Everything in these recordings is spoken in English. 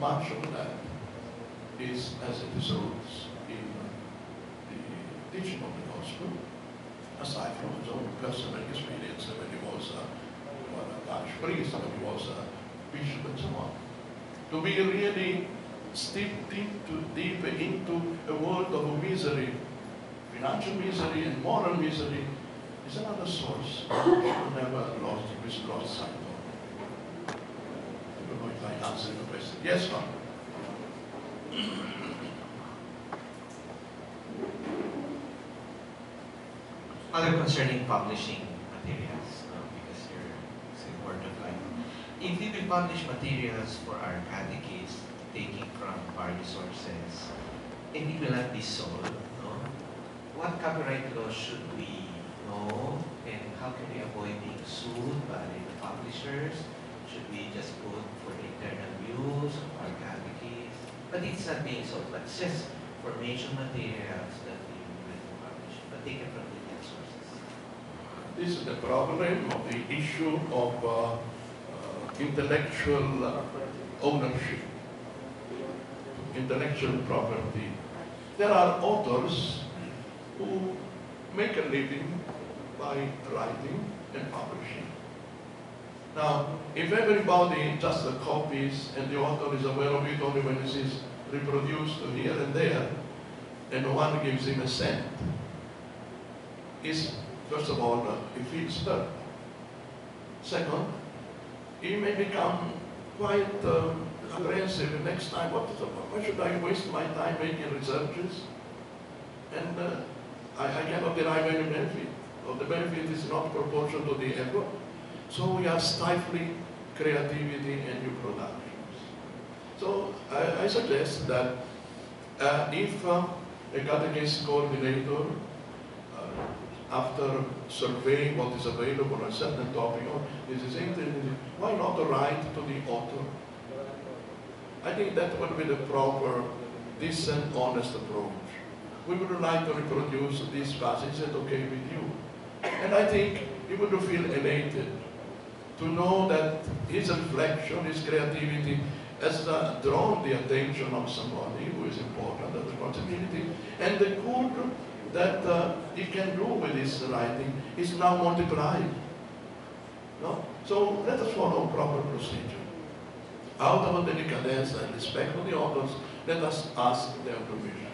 much of that is as it is in the teaching of the gospel, aside from his own personal experience when he was a, well, a parish priest, when he was a bishop and so on. To be really steeped into, deep into a world of misery, financial misery and moral misery is another source should never lost, should lost sight question. Yes, Tom? Other concerning publishing materials, uh, because you're saying word of life. If we will publish materials for our catechists, taking from various sources, and it will not be sold, no? what copyright law should we know, and how can we avoid being sued by the publishers? Should we just put for internal use our catechists? But it's not being of just formation materials that we will publish, but taken from different sources. This is the problem of the issue of uh, uh, intellectual uh, ownership, intellectual property. There are authors who make a living by writing and publishing. Now, if everybody just copies and the author is aware of it only when it is reproduced here and there, and no one gives him a cent, is First of all, he feels hurt. Second, he may become quite uh, apprehensive next time. What why should I waste my time making researches? And uh, I, I cannot derive any benefit. Or the benefit is not proportional to the effort. So we are stifling creativity and new productions. So I, I suggest that uh, if uh, a catechist coordinator after surveying what is available on a certain topic, oh, this is interesting, why not write to the author? I think that would be the proper, decent, honest approach. We would like to reproduce this passage, is it okay with you? And I think you would feel elated to know that his reflection, his creativity has uh, drawn the attention of somebody who is important, the responsibility, and the good that uh, he can do with his writing is now multiplied. No? So let us follow proper procedure. Out of delicadence and respect for the authors, let us ask their permission.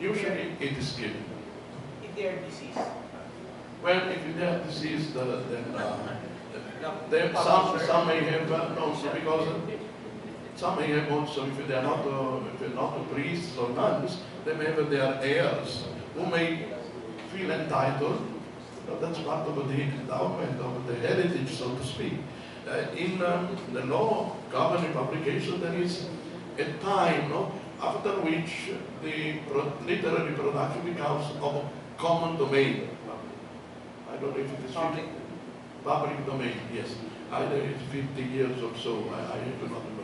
Usually it is given. If they are deceased. Well, if they are deceased, uh, then uh, some, some may have uh, no, because some may have also, if they are not, uh, if they're not priests or nuns, they may have their heirs who may feel entitled, but that's part of the endowment of the heritage, so to speak. Uh, in um, the law governing publication, there is a time no, after which the pro literary production becomes of common domain. I don't know if it is Public. domain, yes. Either it's 50 years or so, I, I do not know.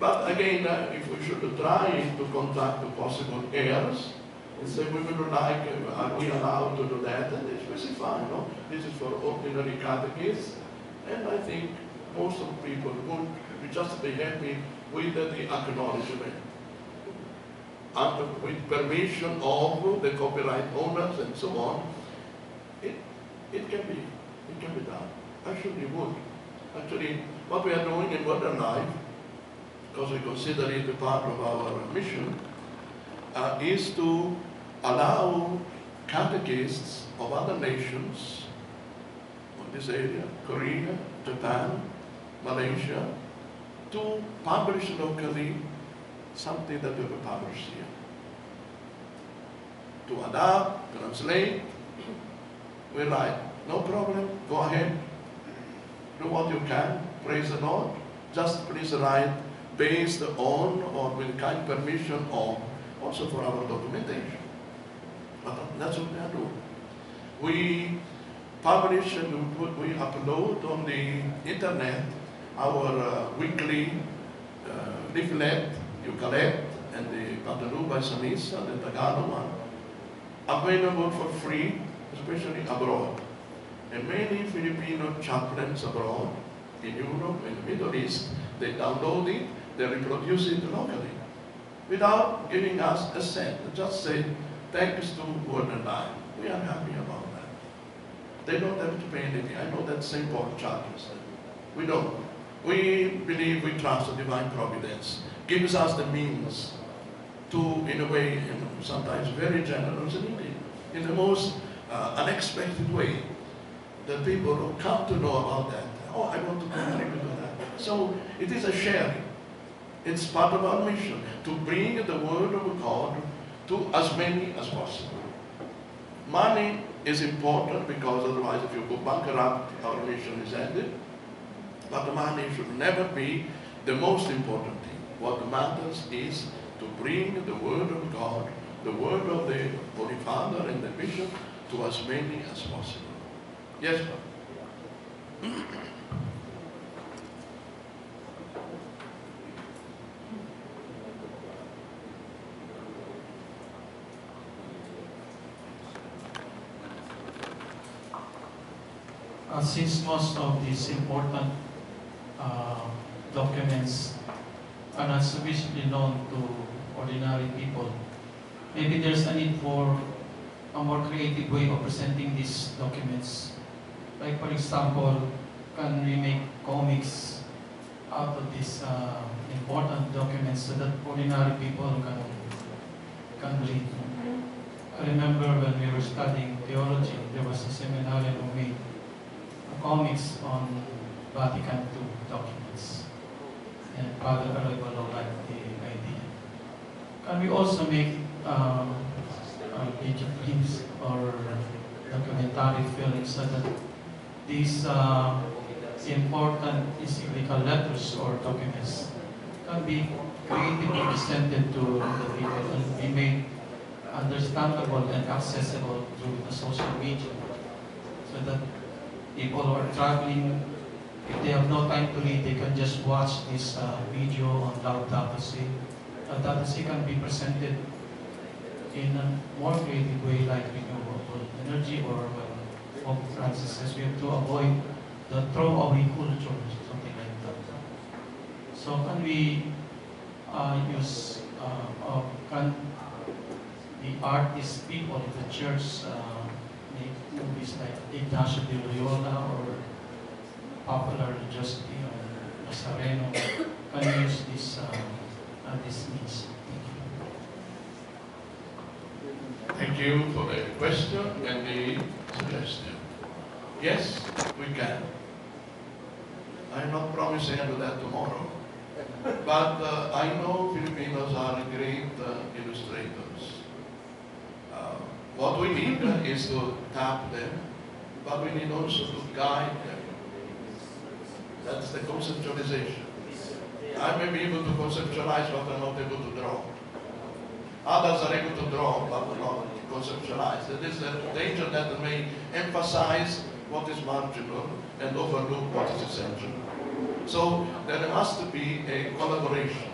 But again, uh, if we should try to contact the possible heirs, and say we would like, uh, are we allowed to do that? And they specify, no? This is for ordinary catechists. And I think most of the people would just be happy with the acknowledgement. And with permission of the copyright owners and so on, it, it can be, it can be done. Actually, it would. Actually, what we are doing in modern life, because we consider it a part of our mission, uh, is to allow catechists of other nations in this area, Korea, Japan, Malaysia, to publish locally something that we have published here. To adapt, translate, we write, no problem, go ahead, do what you can, praise the Lord, just please write based on or with kind permission of, also for our documentation. But that's what we are doing. We publish and we, put, we upload on the internet our uh, weekly uh, leaflet, you collect, and the Pataluba Sanisa, the Tagalog one, available for free, especially abroad. And many Filipino chaplains abroad, in Europe, in the Middle East, they download it they reproduce it locally without giving us a cent. Just say, thanks to Word and Life. We are happy about that. They don't have to pay anything. I know that St. Paul charges them. We don't. We believe, we trust the divine providence. Gives us the means to, in a way, you know, sometimes very generous and in the most uh, unexpected way, that people who come to know about that. Oh, I want to contribute to that. So it is a sharing. It's part of our mission to bring the word of God to as many as possible. Money is important because otherwise if you go bankrupt, our mission is ended. But money should never be the most important thing. What matters is to bring the word of God, the word of the Holy Father and the Bishop to as many as possible. Yes. Uh, since most of these important uh, documents are not sufficiently known to ordinary people, maybe there's a need for a more creative way of presenting these documents. Like for example, can we make comics out of these uh, important documents so that ordinary people can, can read? Them? I remember when we were studying theology, there was a seminarian who made comics on Vatican II documents. And Father Arevalo liked the idea. Can we also make um, uh, video clips or documentary films so that these uh, important encyclical letters or documents can be creatively presented to the people and be made understandable and accessible through the social media so that people who are traveling, if they have no time to read, they can just watch this uh, video on Laudato Si. Uh, Tapasy can be presented in a more creative way like renewable energy or Pope Francis says we have to avoid the throw throwaway culture, something like that. So can we uh, use, uh, uh, can the artists, people in the church uh, make movies like Ignacio de Loyola or popular Justy or Nazareno can use this, uh, uh, this means. You for the question and the suggestion. Yes, we can. I'm not promising to do that tomorrow. But uh, I know Filipinos are great uh, illustrators. Uh, what we need uh, is to tap them, but we need also to guide them. That's the conceptualization. I may be able to conceptualize, but I'm not able to draw. Others are able to draw, but not conceptualize. There is a danger that may emphasize what is marginal and overlook what is essential. So there must be a collaboration.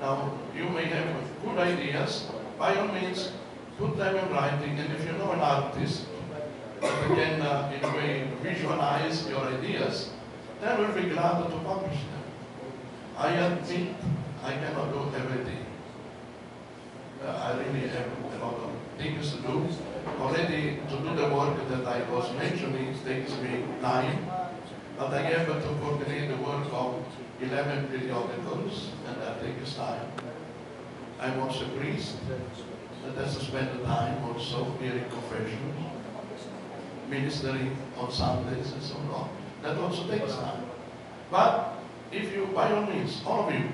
Now, you may have good ideas, by all means, put them in writing, and if you know an artist that can, uh, in a way, visualize your ideas, then we'll be glad to publish them. I admit I cannot do everything. Uh, I really have a lot of things to do. Already to do the work that I was mentioning takes me time, but I have to coordinate the work of 11 periodicals, and that takes time. I'm also a priest, that has to spend the time also hearing confessions, ministering on Sundays and so on. That also takes time. But if you, by all means, all of you,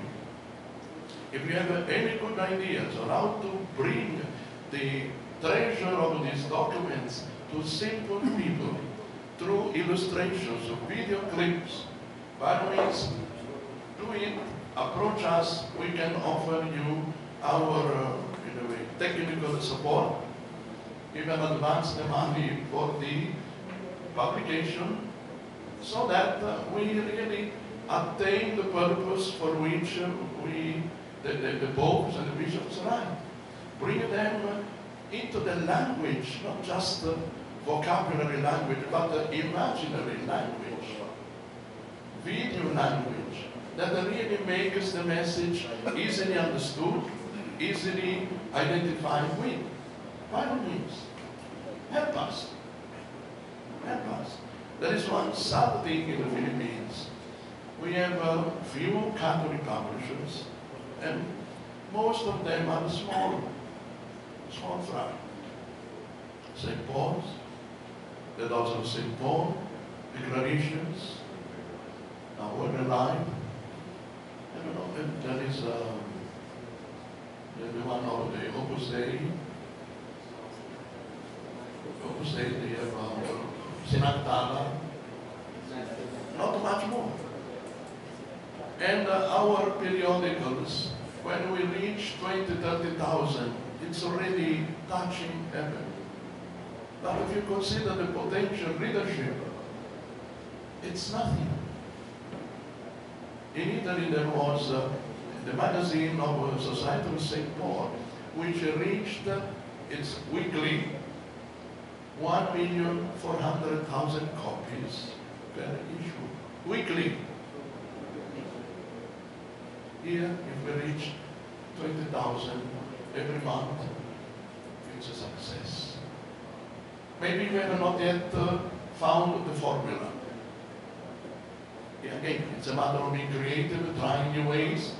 if you have any good ideas on how to bring the treasure of these documents to simple people through illustrations or video clips, by means, do it, approach us, we can offer you our, uh, in a way, technical support, even advance the money for the publication, so that uh, we really attain the purpose for which uh, we, the, the, the popes and the bishops arrived. Bring them uh, into the language, not just the vocabulary language, but the imaginary language, video language, that really makes the message easily understood, easily identified with. By all means, help us. Help us. There is one sad thing in the Philippines. We have a few Catholic publishers, and most of them are small, small fry. St. Paul's, the Daughters of St. Paul, Claretians, now Word Alive. I don't know, and there is um, the, one of the Opus Dei. Opus Dei, they have uh, Sinagtala, not much more. And uh, our periodicals, when we reach 20, 30,000, it's already touching heaven. But if you consider the potential readership, it's nothing. In Italy, there was uh, the magazine of uh, Society of St. Paul, which reached uh, its weekly 1,400,000 copies per issue. Weekly. Here, if we reach 20,000 every month, it's a success. Maybe we have not yet uh, found the formula. Yeah, Again, it's a matter of being creative, trying new ways.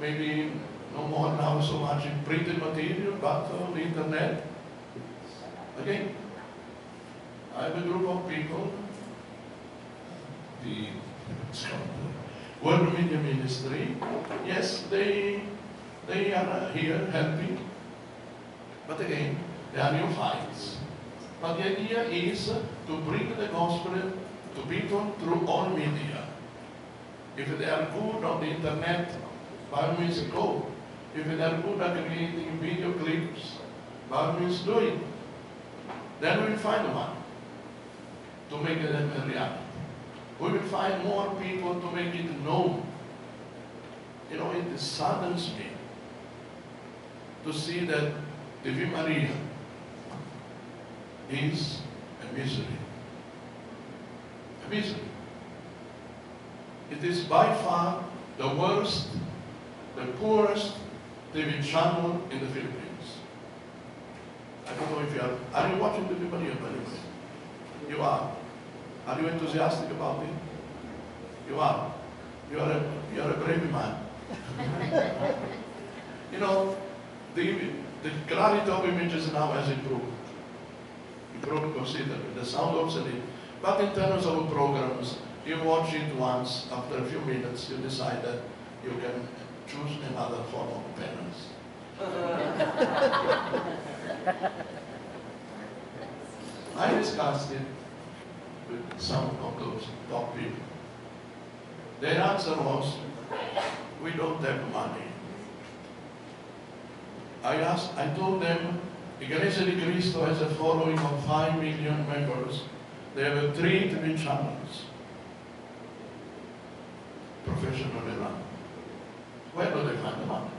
Maybe no more now so much in printed material, but on the internet. Again, I have a group of people, the the World Media Ministry. Yes, they they are here helping, but again, there are new fights. But the idea is to bring the gospel to people through all media. If they are good on the internet, by means go. If they are good at creating video clips, by means do it. Then we'll find one to make them a reality. We will find more people to make it known. You know, it saddens me to see that TV Maria is a misery. A misery. It is by far the worst, the poorest TV channel in the Philippines. I don't know if you are, are you watching TV Maria by the way? You are. Are you enthusiastic about it? You are. You are a, you are a brave man. you know, the, the clarity of images now has improved. Improved considerably. The sound obsolete. But in terms of programs, you watch it once, after a few minutes, you decide that you can choose another form of penance. I discussed it with some of those top people. Their answer was, we don't have money. I asked, I told them, Iglesia de Cristo has a following of 5 million members. They have three TV channels, professionally run. Where do they find the money?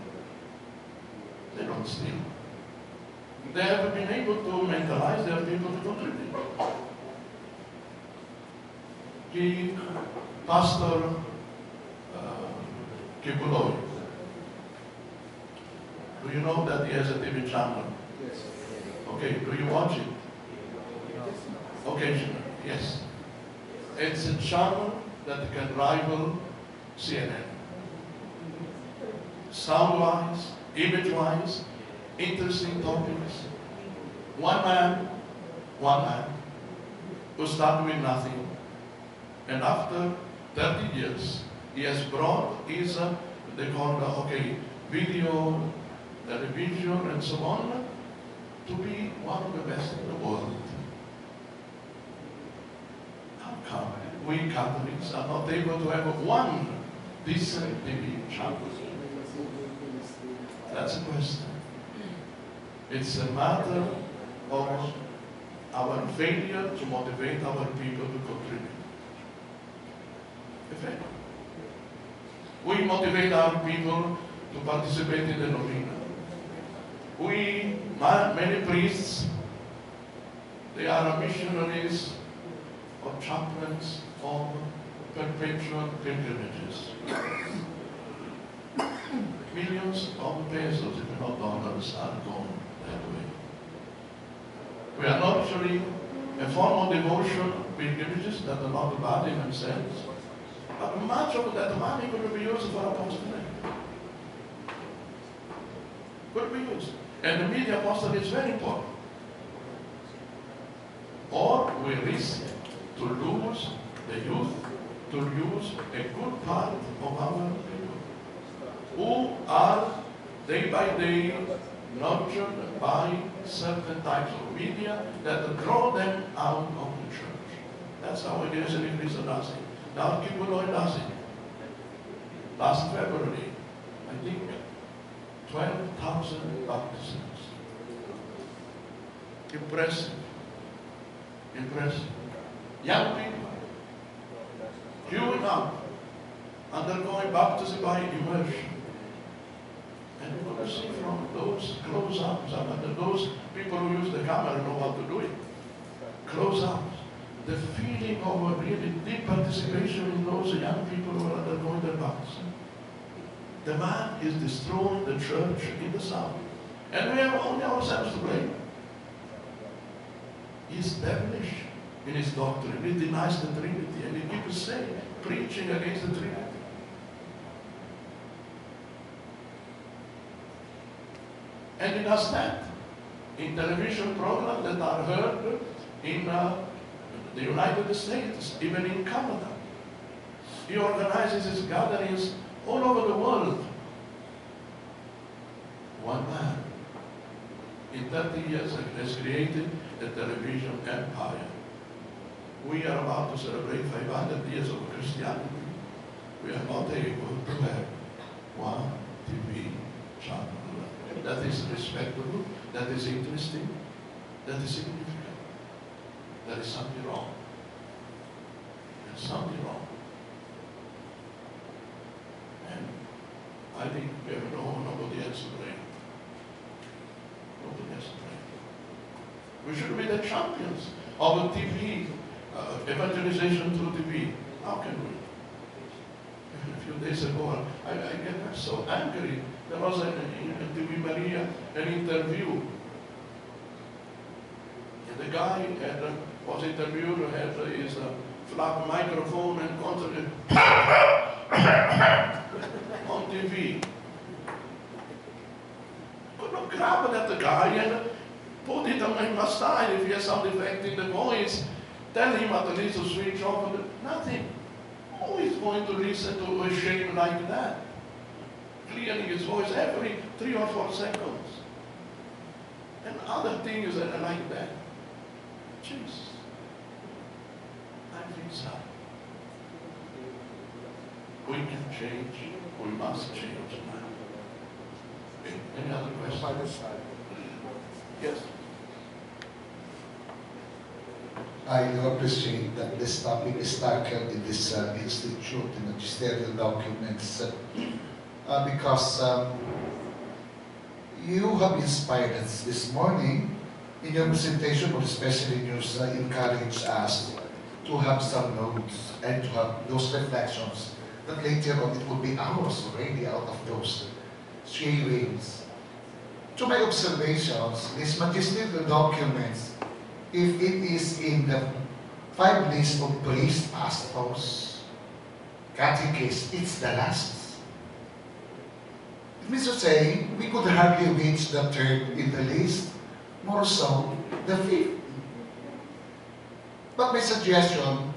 They don't steal. They have been able to mentalize their people to contribute. He, Pastor uh, do you know that he has a TV channel? Yes. Okay, do you watch it? Occasionally, yes. It's a channel that can rival CNN. Sound-wise, image-wise, interesting topics. One man, one man, who started with nothing, and after 30 years, he has brought his, uh, they call uh, okay, video, television, and so on, to be one of the best in the world. How come we Catholics are not able to have one decent TV channel? That's a question. It's a matter of our failure to motivate our people to contribute. We motivate our people to participate in the novena. We, ma- many priests, they are missionaries or chaplains of perpetual pilgrimages. Millions of pesos, if not dollars, are gone that way. We are nurturing a form of devotion, pilgrimages that are not bad in themselves, but much of that money could be used for apostolate. Could be used. And the media apostolate is very important. Or we risk to lose the youth, to lose a good part of our people who are day by day nurtured by certain types of media that draw them out of the church. That's how it is in it. Now Quiboloy does it. Last February, I think 12,000 baptisms. Impressive. Impressive. Young people queuing up, undergoing baptism by immersion. And you're going to see from those close-ups, and those people who use the camera know how to do it. Close-ups, the feeling of a really deep participation in those young people who are undergoing their baptism. The man is destroying the church in the south. And we have only ourselves to blame. He's devilish in his doctrine. He denies the Trinity and he keeps saying, preaching against the Trinity. And he does that in television programs that are heard in uh, the United States, even in Canada. He organizes his gatherings all over the world. One man in 30 years has created a television empire. We are about to celebrate 500 years of Christianity. We are not able to have one TV channel. That is respectable, that is interesting, that is significant. There is something wrong. There's something wrong. And I think we have no, nobody else to blame. Nobody else to blame. We should be the champions of TV, uh, evangelization through TV. How can we? A few days ago, I, I get so angry. There was in TV Maria an interview. And the guy had, was interviewed, uh, his uh, flat microphone and constantly on TV. Could not grab at the guy and put it on him aside if he has some defect in the voice. Tell him at least to switch off. Nothing. Who is going to listen to a shame like that? Clearing his voice every three or four seconds. And other things that are like that. Jeez. I feel sad. We can change. We must change now. Okay, Any other questions? Yes. I do appreciate that this topic is tackled in this uh, institute, in the magisterial documents, uh, uh, because um, you have inspired us this morning in your presentation, but especially news, uh, encouraged us to have some notes and to have those reflections that later on it will be ours already out of those sharings. To my observations, these magisterial documents if it is in the five lists of priests, pastors, catechists, it's the last. It means to say, we could hardly reach the third in the list, more so the fifth. But my suggestion,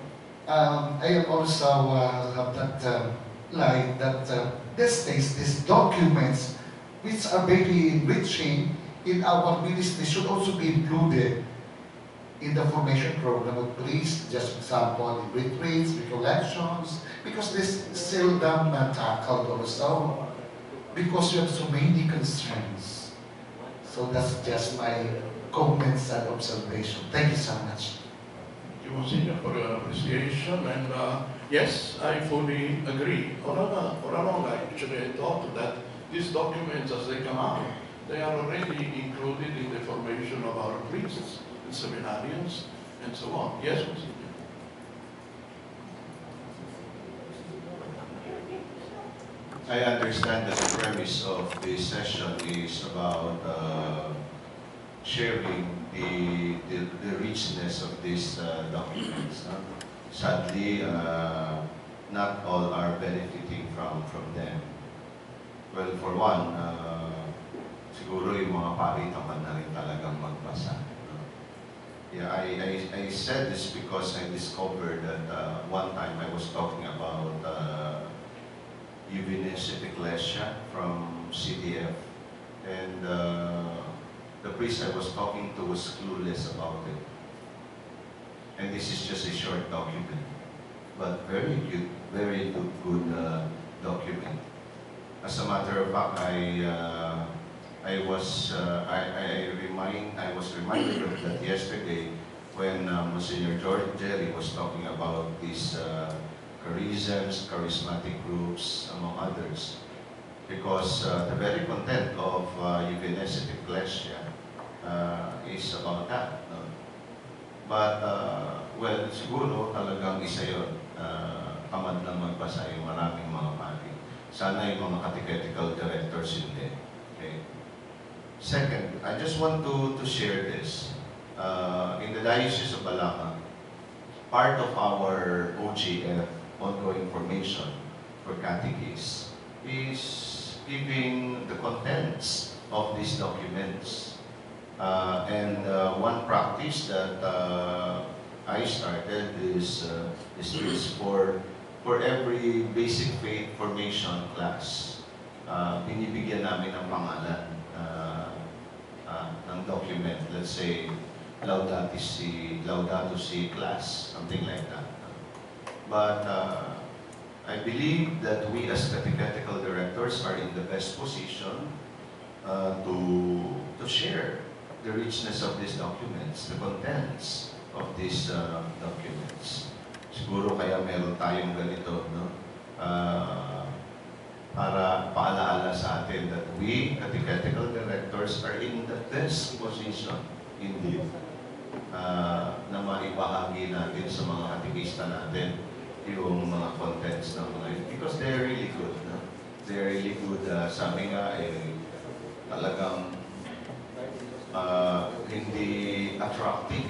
um, I also uh, have that um, line that uh, these these documents, which are very enriching in our ministry, should also be included in the formation program of priests, just for example, in retreats, recollections, because this seldom uh, tackled also, because we have so many constraints. So that's just my comments and observation. Thank you so much. Monsignor, for your appreciation and uh, yes, I fully agree. Orana, I actually thought that these documents as they come out, they are already included in the formation of our priests and seminarians and so on. Yes, Monsignor. I understand that the premise of this session is about uh, sharing the, the, the richness of these uh, documents. no? Sadly, uh, not all are benefiting from, from them. Well, for one, uh, siguro yung mga pari tamad na rin talagang magbasa. no? Yeah, I, I, I said this because I discovered that uh, one time I was talking about uh, Juvenes Ecclesia from CDF. And uh, the priest I was talking to was clueless about it. And this is just a short document, but very good, very good, uh, document. As a matter of fact, I, uh, I was, uh, I, I remind, I was reminded of that yesterday when uh, Monsignor George Jerry was talking about these uh, charisms, charismatic groups, among others. Because uh, the very content of uh, Iuvenescit Ecclesia uh, is about that. No? But, uh, well, siguro talagang isa yun. Uh, tamad lang magbasa yung maraming mga pari. Sana yung mga catechetical directors hindi. Okay? Second, I just want to, to share this. Uh, in the Diocese of Balanga, part of our OGF, ongoing formation for catechists, is giving the contents of these documents. Uh, and uh, one practice that uh, I started is, uh, is this for, for every basic faith formation class. Uh, binibigyan namin ng pangalan uh, uh, ng document. Let's say, Laudato Si, Laudato Si class, something like that. But uh, I believe that we as catechetical directors are in the best position uh, to, to share the richness of these documents, the contents of these uh, documents. Siguro kaya meron tayong ganito, no? Uh, para paalaala sa atin that we, catechetical directors, are in the best position indeed uh, na maibahagi natin sa mga katekista natin yung mga contents ng mga yun. Because they're really good. No? They're really good. Uh, sabi nga, eh, talagang uh, hindi attractive.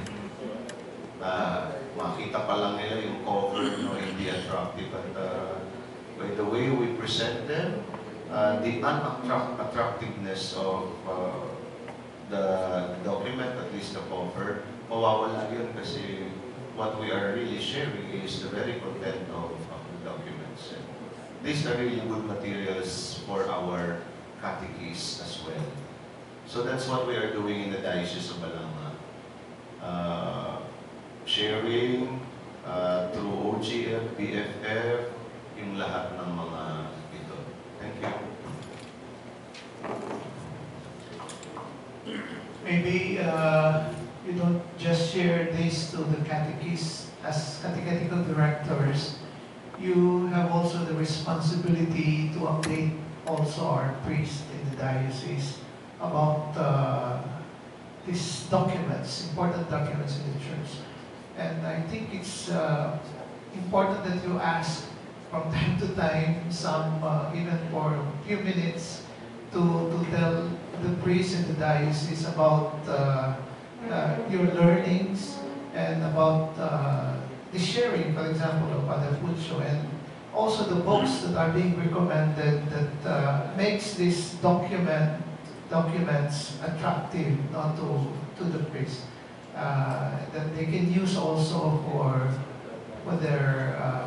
Uh, makita pa lang nila yung cover, no, hindi attractive. But uh, by the way we present them, uh, the unattractiveness of uh, the document, at least the cover, mawawala yun kasi what we are really sharing is the very content of, of the documents. And these are really good materials for our catechists as well. So that's what we are doing in the Diocese of Balanga. Uh, sharing uh, through OGF, BFF, yung lahat ng mga ito. Thank you. Maybe uh, you don't just share this to the catechists as catechetical directors. You have also the responsibility to update also our priests in the diocese about uh, these documents, important documents in the church. And I think it's uh, important that you ask from time to time, some uh, even for a few minutes, to, to tell the priests in the diocese about uh, uh, your learnings and about uh, the sharing, for example, of Father Pucho, and also the books that are being recommended that makes this document documents attractive not to, to the priest. Uh, that they can use also for, for their uh,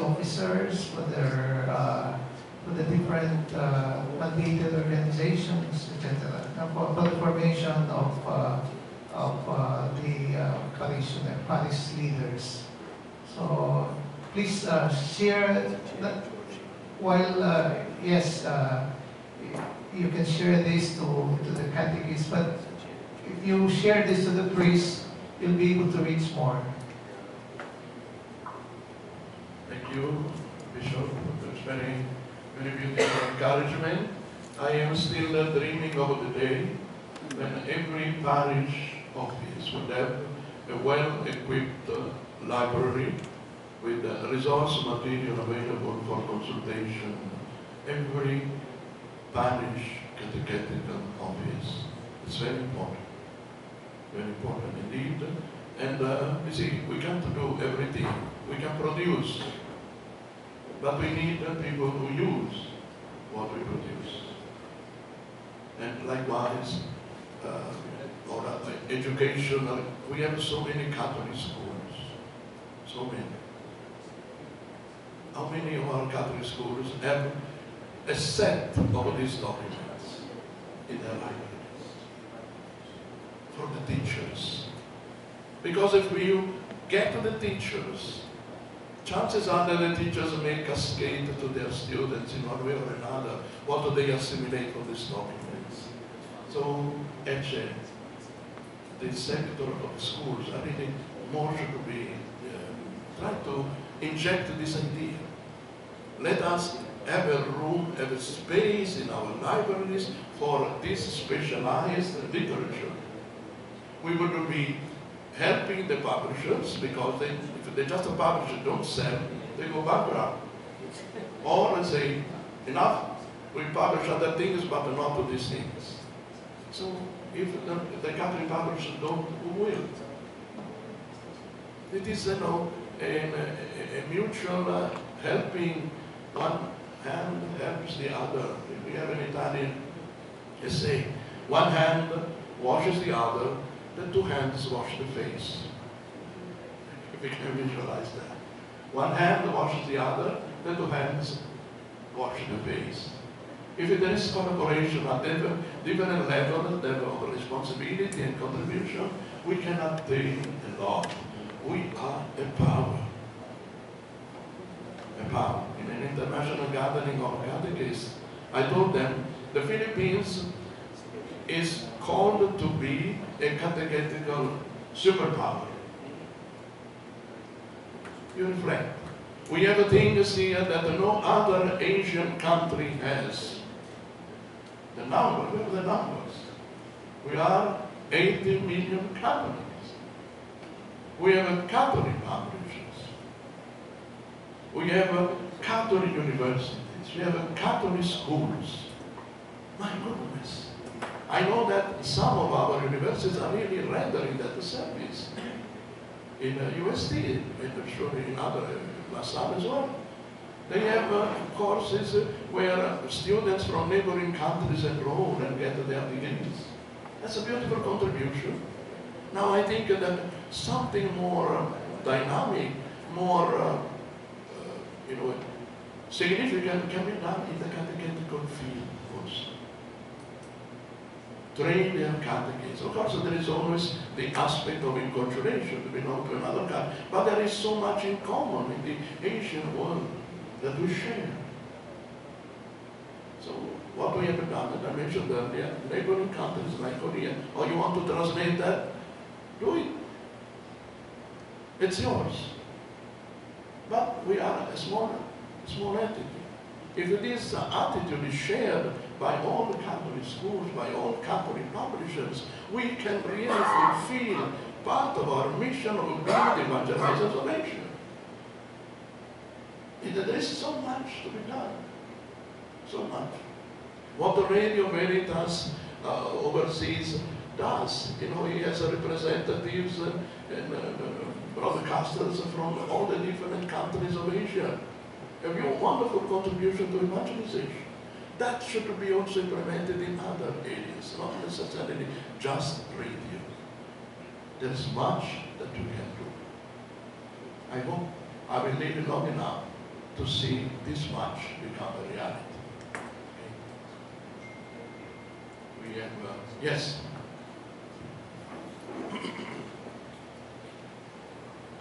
officers, for their uh, for the different uh, mandated organizations, etc. For, for the formation of, uh, of uh, the parishioner, parish leaders. So please share that while, yes, you can share this to, to the catechists, but if you share this to the priest, you'll be able to reach more. Thank you, Bishop. That's very, very beautiful encouragement. I am still uh, dreaming of the day when every parish office would have a well-equipped uh, library with uh, resource material available for consultation every parish catechetical office. It's very important. Very important indeed. And uh, you see, we can't do everything. We can produce. But we need uh, people who use what we produce. And likewise, uh, or uh, education, we have so many Catholic schools. So many. How many of our Catholic schools have a set of these documents in their libraries for the teachers? Because if we get to the teachers, chances are that the teachers may cascade to their students in one way or another what do they assimilate from these documents. So, ECHE, the sector of schools, I think more should be uh, try to inject this idea. Let us have a room, have a space in our libraries for this specialized literature. We would be helping the publishers because they, if they just a publisher don't sell, they go bankrupt. Or let's say, enough, we publish other things but not these things. So if the, the Catholic publishers don't, who will? It is, you know, a, a, a mutual uh, helping. One hand helps the other. If We have an Italian essay. One hand washes the other, the two hands wash the face. If we can visualize that. One hand washes the other, the two hands wash the face. If there is collaboration at different, levels level of responsibility and contribution, we can attain a lot. We are a power. In an international gathering of catechists, I told them the Philippines is called to be a catechetical superpower. You reflect. We have things here that no other Asian country has. The number, look at the numbers. We are 80 million Catholics. We have a Catholic publishers. We have a Catholic universities. We have Catholic schools. My goodness. I know that some of our universities are really rendering that service. In uh, UST, and I'm sure in other, uh, as well. They have uh, courses where uh, students from neighboring countries enroll and get their degrees. That's a beautiful contribution. Now I think that something more uh, dynamic, more, uh, you know, significant can be done in the field also. Train their catechists. Of course, there is always the aspect of inculturation to belong to another country, but there is so much in common in the Asian world that we share. So what we have done, as I mentioned earlier, neighboring countries like Korea, or you want to translate that, do it. It's yours. But we are a small, small entity. If this uh, attitude is shared by all the Catholic schools, by all Catholic publishers, we can really fulfill part of our mission of the evangelizers of. And there is so much to be done. So much. What the Radio Veritas uh, overseas does, you know, he has representatives and uh, broadcasters from all the different countries of Asia. Have a wonderful contribution to evangelization. That should be also implemented in other areas, not necessarily just radio. There's much that you can do. I hope I will live long enough to see this much become a reality. Okay. We have, uh, yes.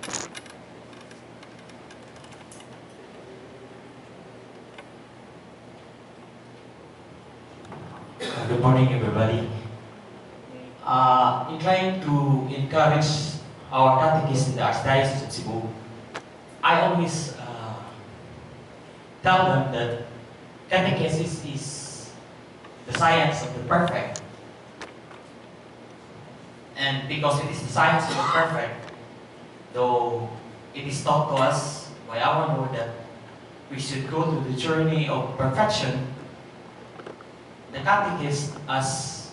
Good morning, everybody. Uh, in trying to encourage our catechists in the Archdiocese of Cebu, I always uh, tell them that catechesis is the science of the perfect. And because it is the science of the perfect, though it is taught to us by our Lord that we should go through the journey of perfection, the catechist, as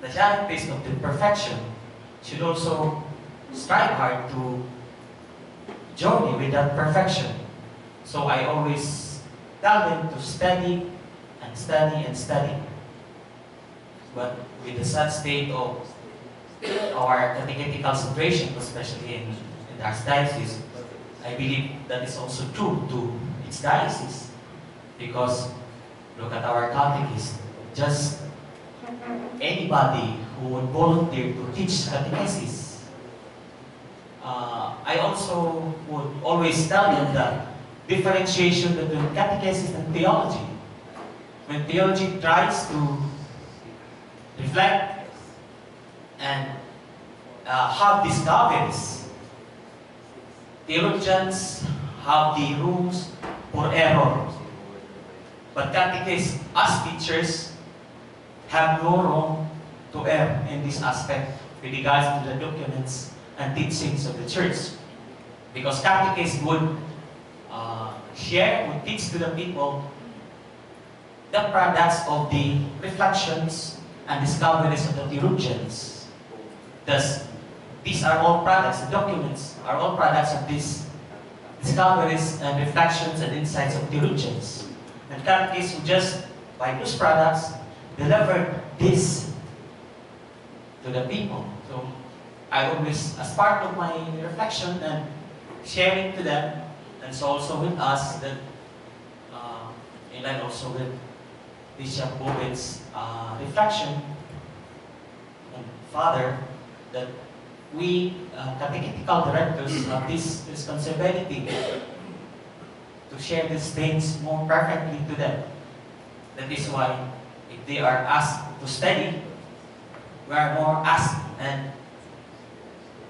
the therapist of the perfection, should also strive hard to journey with that perfection. So I always tell them to study and study and study. But with the sad state of our catechetical situation, especially in, in the archdiocese, I believe that is also true to its diocese. Because look at our catechist, just anybody who would volunteer to teach catechesis. Uh, I also would always tell them that differentiation between catechesis and theology. When theology tries to reflect and uh, have discoveries, theologians have the rooms for error. But catechists, as teachers, have no room to err in this aspect with regards to the documents and teachings of the church. Because catechists would uh, share, would teach to the people the products of the reflections and discoveries of the theologians. Thus, these are all products, documents are all products of these discoveries and reflections and insights of the theologians. And catechists would just, by those products, deliver this to the people. So I always, as part of my reflection and sharing to them, and so also with us, that uh, and then also with Bishop Bobit's uh, reflection, and Father, that we uh, catechetical directors have this responsibility to share these things more perfectly to them. That is why if they are asked to study, we are more asked and,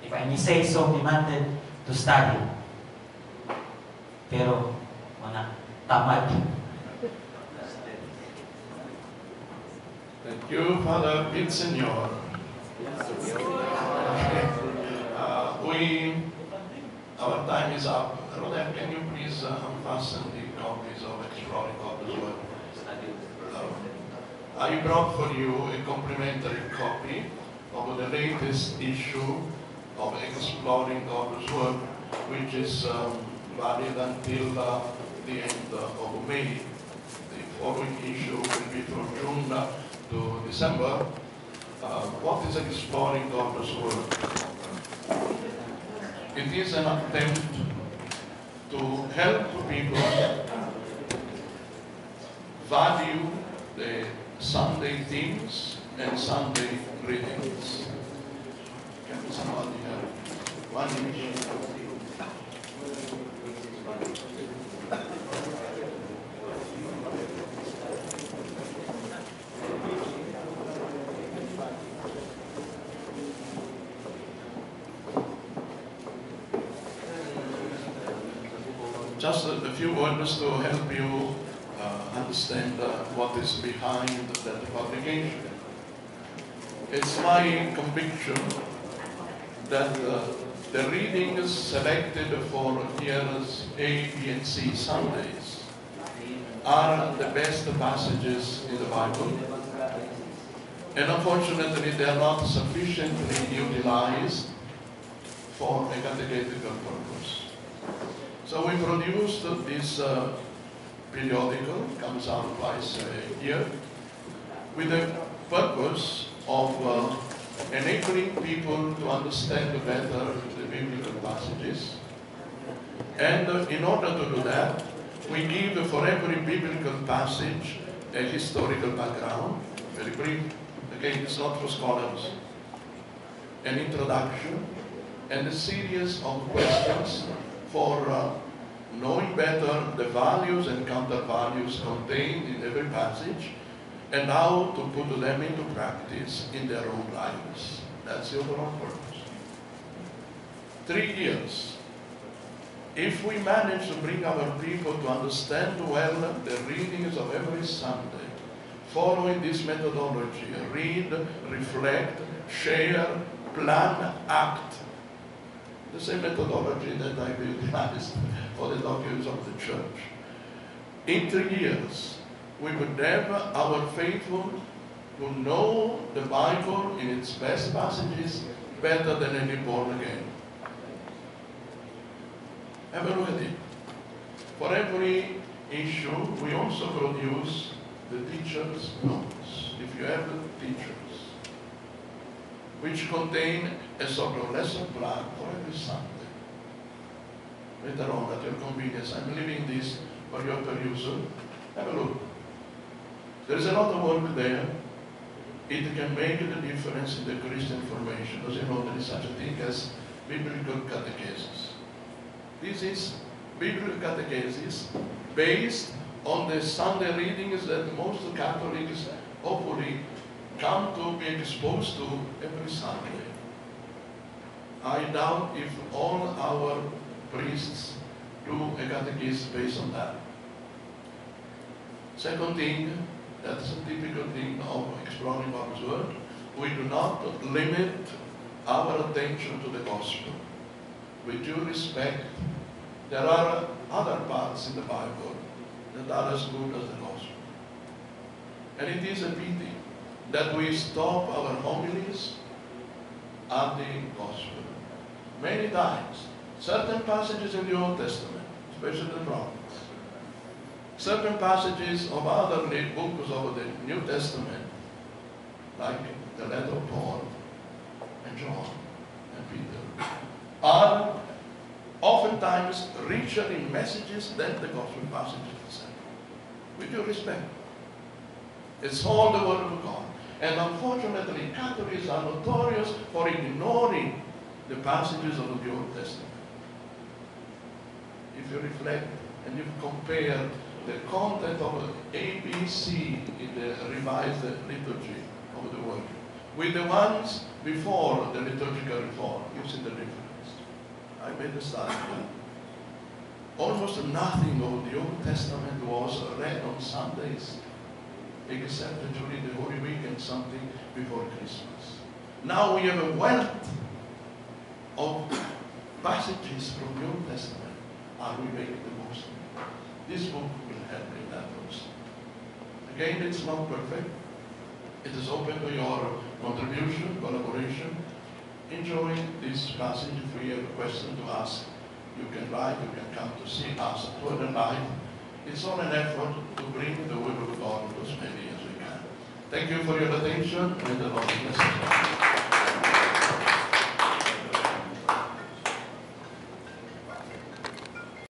if I may say so, demanded to study. Pero, wala, tamad. Thank you, Father Villasenor. Uh, we, our time is up. Rodel, can you please uh, unfasten the copies of God's Word? Um, I brought for you a complimentary copy of the latest issue of Exploring God's Word, which is um, valid until uh, the end of May. The following issue will be from June uh, to December. Uh, what is Exploring God's Word? It is an attempt to help people value the Sunday themes and Sunday readings. Can somebody have one image? Just a, a few words to help you uh, understand uh, what is behind that publication. It's my conviction that uh, the readings selected for years A, B, and C Sundays are the best passages in the Bible. And unfortunately, they are not sufficiently utilized for a catechetical purpose. So we produced this uh, periodical, comes out twice a year, with the purpose of uh, enabling people to understand better the biblical passages. And uh, in order to do that, we give for every biblical passage a historical background, very brief. Again, it's not for scholars. An introduction and a series of questions for uh, knowing better the values and counter values contained in every passage and how to put them into practice in their own lives. That's the overall purpose. Three years. If we manage to bring our people to understand well the readings of every Sunday, following this methodology, read, reflect, share, plan, act, the same methodology that I utilized for the documents of the church. In three years, we would have our faithful who know the Bible in its best passages better than any born again. Have a look at it. For every issue, we also produce the teacher's notes, if you have the teachers, which contain a sort of lesson plan for every Sunday. Later on, at your convenience, I'm leaving this for your perusal. Have a look. There is a lot of work there. It can make the difference in the Christian formation. As you know, there is such a thing as biblical catechesis. This is biblical catechesis based on the Sunday readings that most Catholics hopefully come to be exposed to every Sunday. I doubt if all our priests do a catechism based on that. Second thing, that's a typical thing of exploring God's Word, we do not limit our attention to the Gospel. With due respect, there are other parts in the Bible that are as good as the Gospel. And it is a pity that we stop our homilies at the Gospel. Many times, certain passages in the Old Testament, especially the prophets, certain passages of other books of the New Testament, like the letter of Paul and John and Peter, are oftentimes richer in messages than the gospel passages themselves. With due respect. It's all the word of God. And unfortunately, Catholics are notorious for ignoring the passages of the Old Testament. If you reflect and you compare the content of ABC in the revised liturgy of the world with the ones before the liturgical reform, you see the difference. I made a study. Almost nothing of the Old Testament was read on Sundays, except during the Holy Week and something before Christmas. Now we have a wealth of passages from the Old Testament. Are we making the most of it? This book will help in that also. Again, it's not perfect. It is open to your contribution, collaboration. Enjoy this passage. If we have a question to ask, you can write, you can come to see us at and Life. It's all an effort to bring the Word of God as many as we can. Thank you for your attention and the Lord bless you.